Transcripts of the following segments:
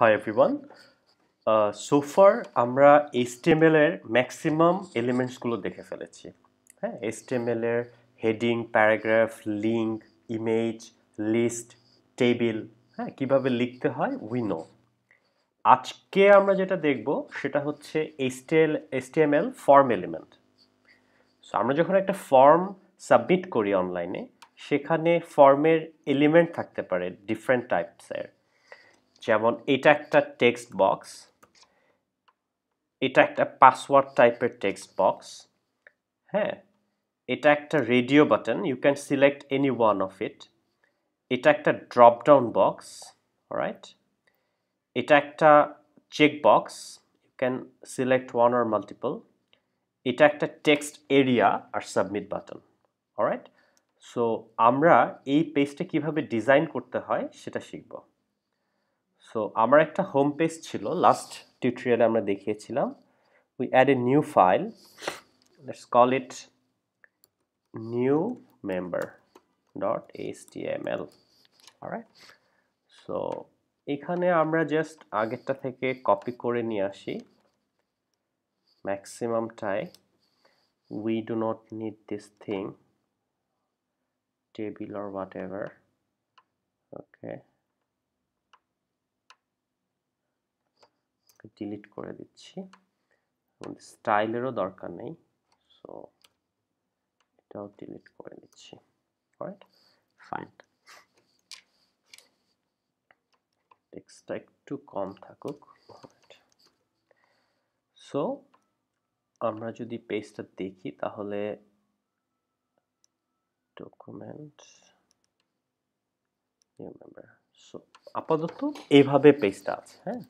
Hi everyone সোফার আমরা HTML এর ম্যাক্সিমাম এলিমেন্টসগুলো দেখে ফেলেছি। হ্যাঁ এইচটিএমএল এর heading paragraph link image list table হ্যাঁ কীভাবে লিখতে হয় উই নো আজকে আমরা যেটা দেখব, সেটা হচ্ছে HTL HTML form element so আমরা যখন একটা ফর্ম সাবমিট করি অনলাইনে সেখানে ফর্মের এলিমেন্ট থাকতে পারে ডিফারেন্ট টাইপসের যেমন এটা একটা টেক্সট বক্স এটা একটা পাসওয়ার্ড টাইপের টেক্সট বক্স হ্যাঁ? এটা একটা radio button you can select any one of it এটা একটা ড্রপ ডাউন বক্স রাইট এটা একটা check box you can select one or multiple এটা একটা টেক্সট এরিয়া আর সাবমিট বাটন রাইট সো আমরা এই পেজটা কীভাবে ডিজাইন করতে হয় সেটা শিখব। সো আমার একটা হোম পেজ ছিল লাস্ট টিউটোরিয়ালে আমরা দেখিয়েছিলাম। We add a new file let's call it new member dot HTML right so এখানে আমরা জাস্ট আগেরটা থেকে কপি করে নিয়ে আসি। ম্যাক্সিমামটাই we do not need this thing, table or whatever, okay? Delete করে দিচ্ছি। স্টাইলেরও দরকার নেই। সো এটাও ডিলিট করে দিচ্ছি। রাইট ফাইন টেক্সটটা একটু কম থাকুক। সো আমরা যদি পেজটা দেখি, তাহলে ডকুমেন্ট সো আপাতত এইভাবে পেজটা আছে হ্যাঁ?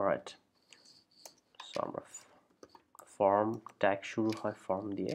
alright so আমরা ফর্ম ট্যাগ শুরু হয় ফর্ম দিয়ে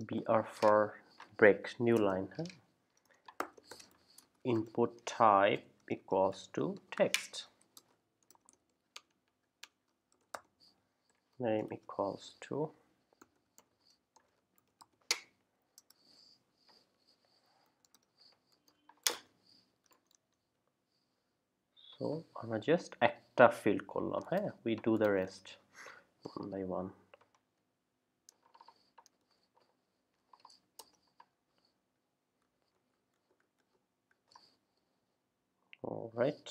BR for break new line huh? input type equals to text name equals to so আমরা জাস্ট একটা ফিল করলাম হ্যাঁ we do the rest one by one all right.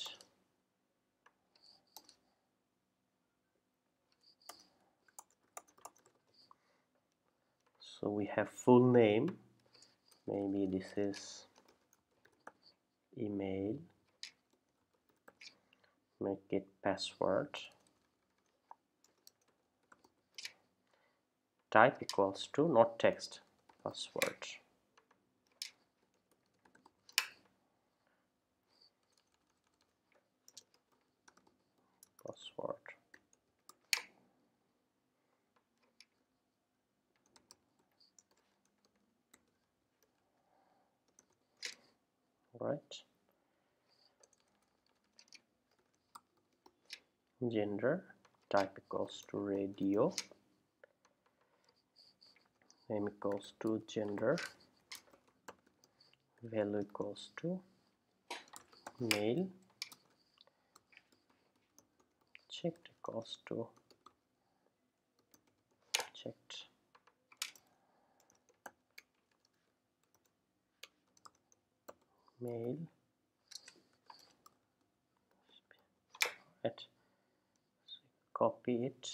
So we have full name. Maybe this is email. Make it password. Type equals to not text password password. Right. Gender type equals to radio. Name equals to gender. Value equals to male checked equals to checked. Male right. So copy it